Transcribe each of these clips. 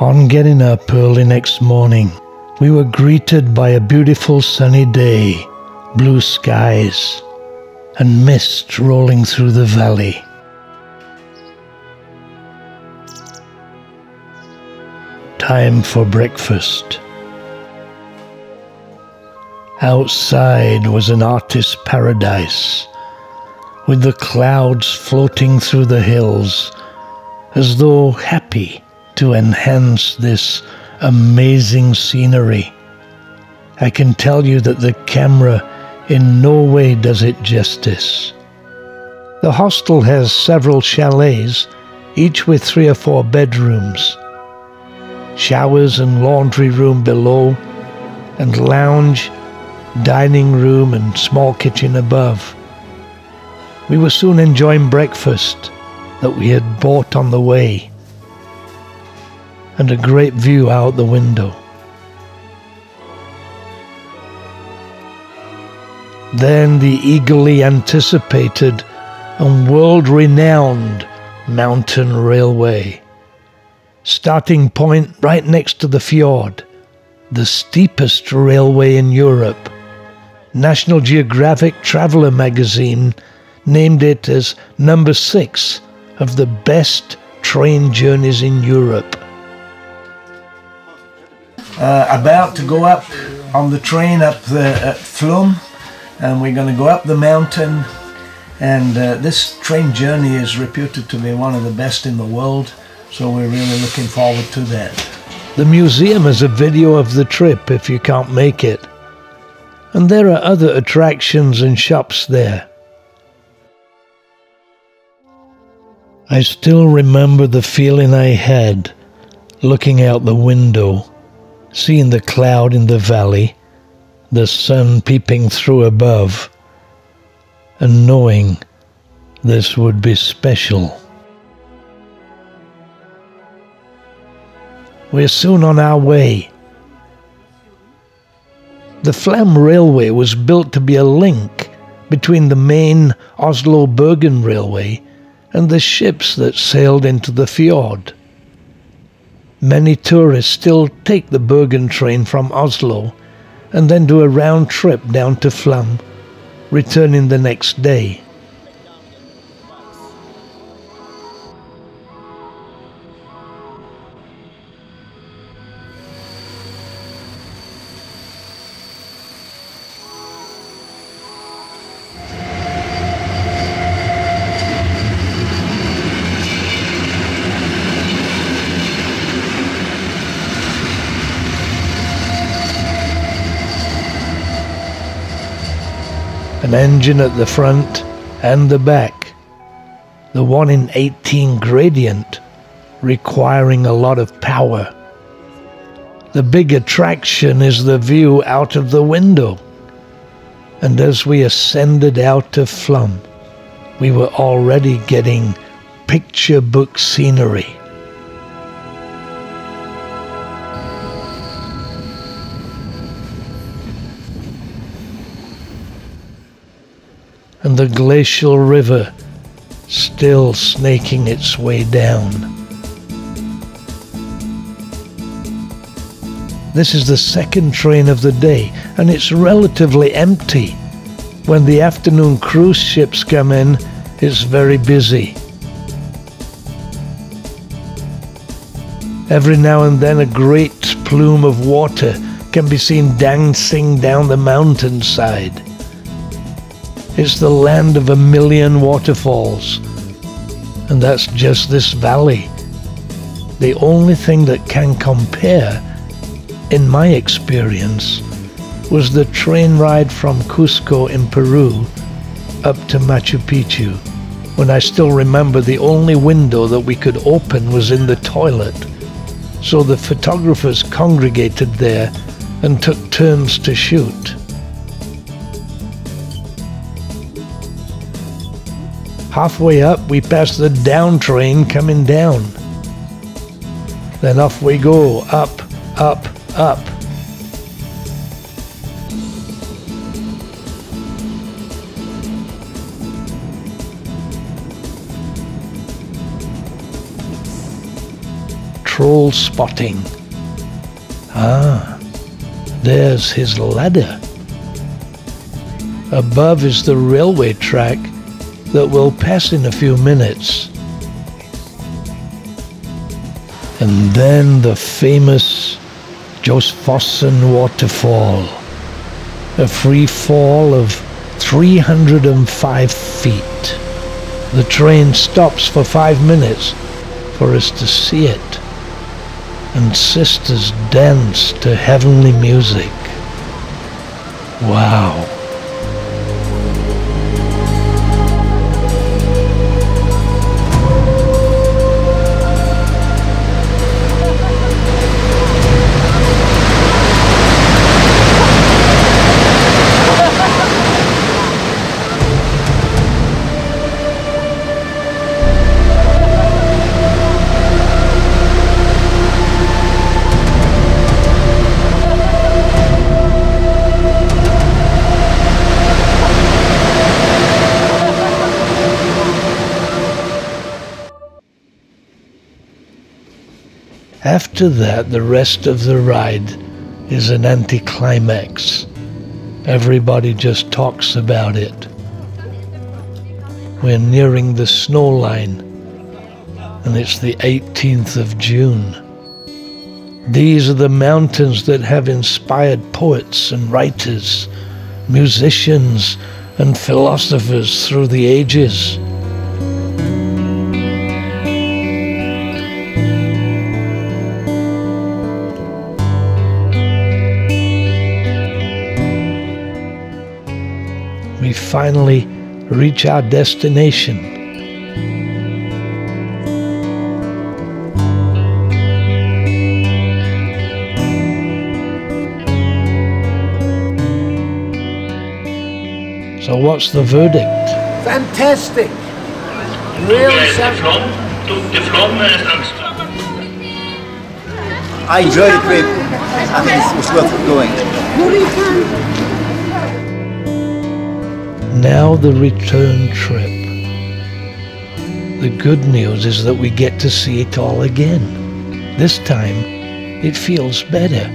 On getting up early next morning, we were greeted by a beautiful sunny day, blue skies, and mist rolling through the valley. Time for breakfast. Outside was an artist's paradise, with the clouds floating through the hills, as though happy to enhance this amazing scenery. I can tell you that the camera in no way does it justice. The hostel has several chalets, each with three or four bedrooms, showers and laundry room below, and lounge, dining room, and small kitchen above. We were soon enjoying breakfast that we had bought on the way, and a great view out the window. Then the eagerly anticipated and world renowned mountain railway. Starting point right next to the fjord, the steepest railway in Europe. National Geographic Traveler magazine named it as number six of the best train journeys in Europe. Uh, about to go up on the train up the, at Flåm and we're going to go up the mountain. And uh, this train journey is reputed to be one of the best in the world, so we're really looking forward to that. The museum is a video of the trip if you can't make it. And there are other attractions and shops there. I still remember the feeling I had looking out the window, seeing the cloud in the valley, the sun peeping through above, and knowing this would be special. We're soon on our way. The Flam Railway was built to be a link between the main Oslo Bergen Railway and the ships that sailed into the fjord. Many tourists still take the Bergen train from Oslo and then do a round trip down to Flåm, returning the next day. An engine at the front and the back, the 1 in 18 gradient requiring a lot of power. The big attraction is the view out of the window. And as we ascended out of Flåm, we were already getting picture book scenery. And the glacial river still snaking its way down. This is the second train of the day, and it's relatively empty. When the afternoon cruise ships come in, it's very busy. Every now and then, a great plume of water can be seen dancing down the mountainside. It's the land of a million waterfalls. And that's just this valley. The only thing that can compare, in my experience, was the train ride from Cusco in Peru up to Machu Picchu, when I still remember the only window that we could open was in the toilet. So the photographers congregated there and took turns to shoot. Halfway up, we pass the down train coming down. Then off we go, up, up, up. troll spotting. Ah, there's his ladder. Above is the railway track that will pass in a few minutes. And then the famous Kjosfossen waterfall, a free fall of 305 feet. The train stops for five minutes for us to see it, and sisters dance to heavenly music. Wow. After that, the rest of the ride is an anticlimax. Everybody just talks about it. We're nearing the snow line, and it's the 18th of June. These are the mountains that have inspired poets and writers, musicians and philosophers through the ages. Finally reach our destination. So what's the verdict? Fantastic! Really something. I enjoyed the trip. I think it was worth going. Now the return trip. The good news is that we get to see it all again. This time, it feels better.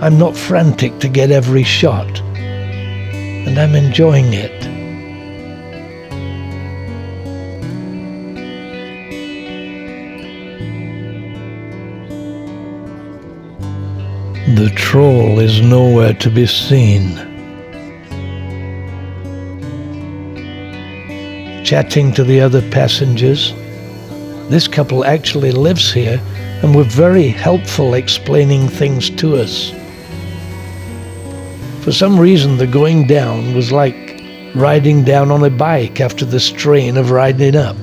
I'm not frantic to get every shot, and I'm enjoying it. The troll is nowhere to be seen. Chatting to the other passengers. This couple actually lives here and were very helpful explaining things to us. For some reason, the going down was like riding down on a bike after the strain of riding up.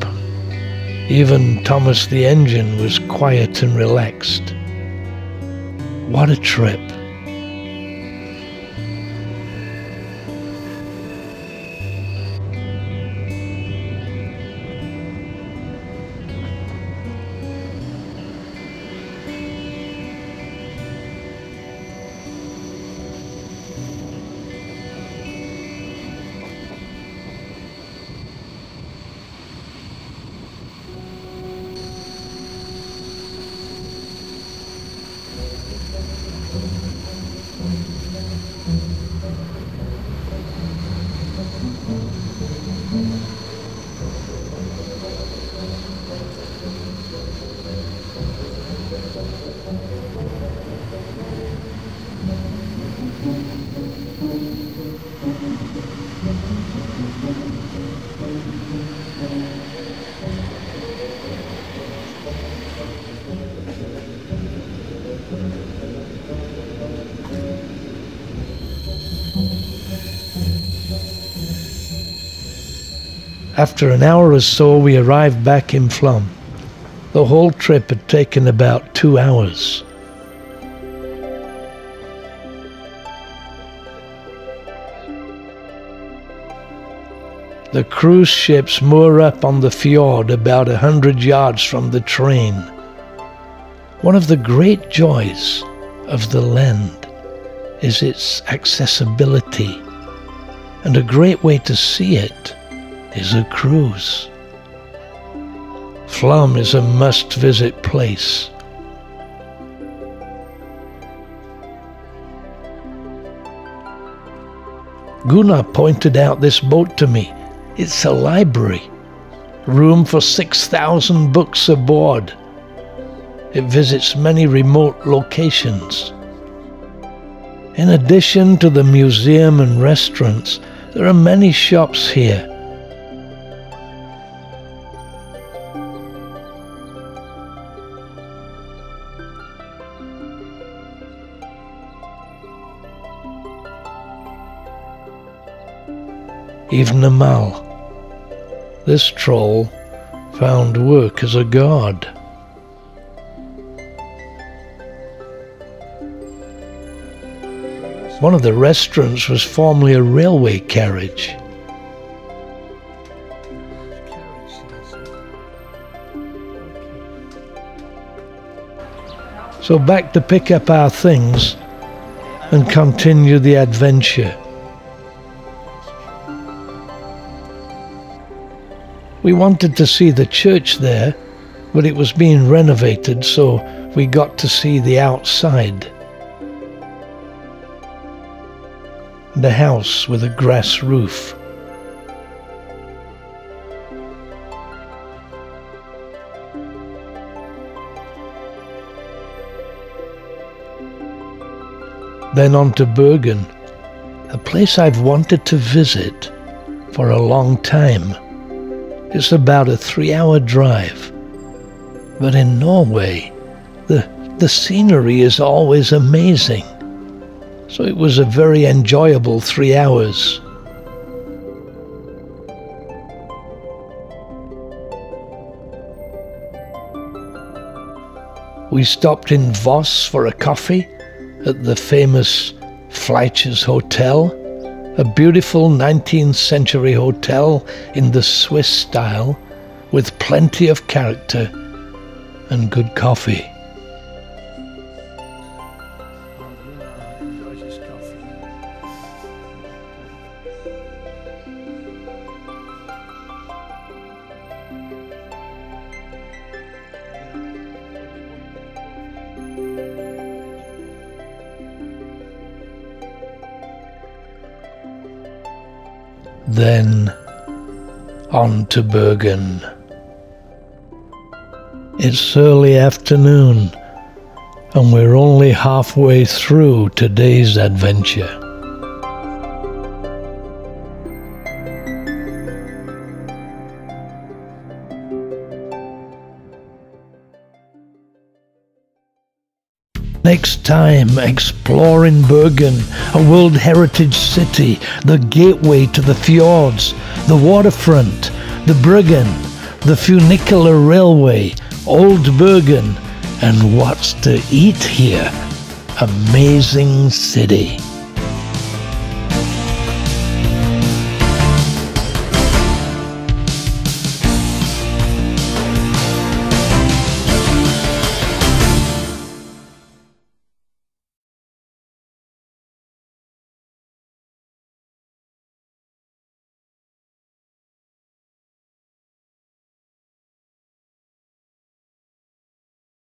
Even Thomas the engine was quiet and relaxed. What a trip! After an hour or so, we arrived back in Flåm. The whole trip had taken about two hours. The cruise ships moor up on the fjord about a hundred yards from the train. One of the great joys of the land is its accessibility, and a great way to see it is a cruise. Flåm is a must visit place. Gunnar pointed out this boat to me. It's a library. Room for 6,000 books aboard. It visits many remote locations. In addition to the museum and restaurants, there are many shops here Even Amal, this troll, found work as a guard. One of the restaurants was formerly a railway carriage. So back to pick up our things and continue the adventure. We wanted to see the church there, but it was being renovated, so we got to see the outside. the house with a grass roof. Then on to Bergen, a place I've wanted to visit for a long time. It's about a three hour drive. But in Norway, the, the scenery is always amazing. So it was a very enjoyable three hours. We stopped in Voss for a coffee at the famous Fleischer's Hotel, a beautiful 19th century hotel in the Swiss style with plenty of character and good coffee. Then on to Bergen. It's early afternoon, and we're only halfway through today's adventure. Next time, exploring Bergen, a World Heritage City, the gateway to the fjords, the waterfront, the Bryggen, the funicular railway, Old Bergen, and what's to eat here. Amazing city.